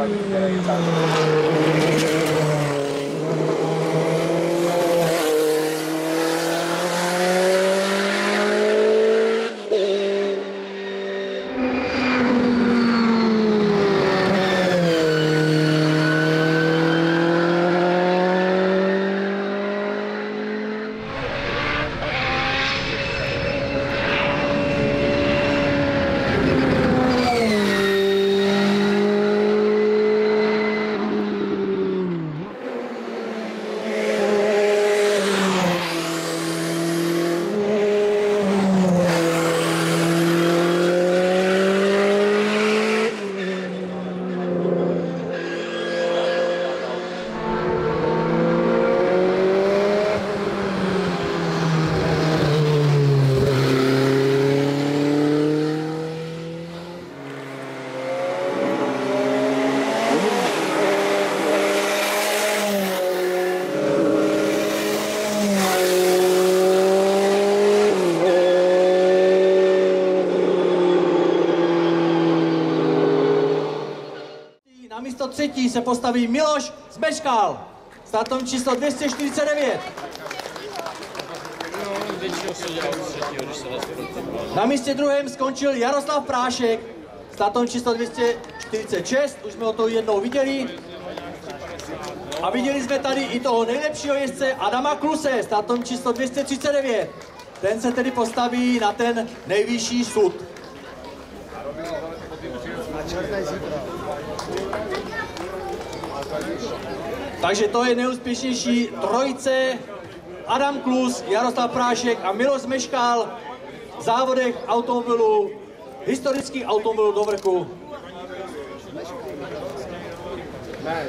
お借りいただいた třetí se postaví Miloš Zmeškal. Startom číslo 249. Na místě druhém skončil Jaroslav Prášek. Startom číslo 246. Už jsme ho to jednou viděli. A viděli jsme tady i toho nejlepšího jezdce Adama Kluse, startom číslo 239. Ten se tedy postaví na ten nejvyšší sud. Takže to je nejúspěšnější trojice. Adam Klus, Jaroslav Prášek a Miloš Meškal v závodech automobilů, historických automobilů do vrchu. Ne,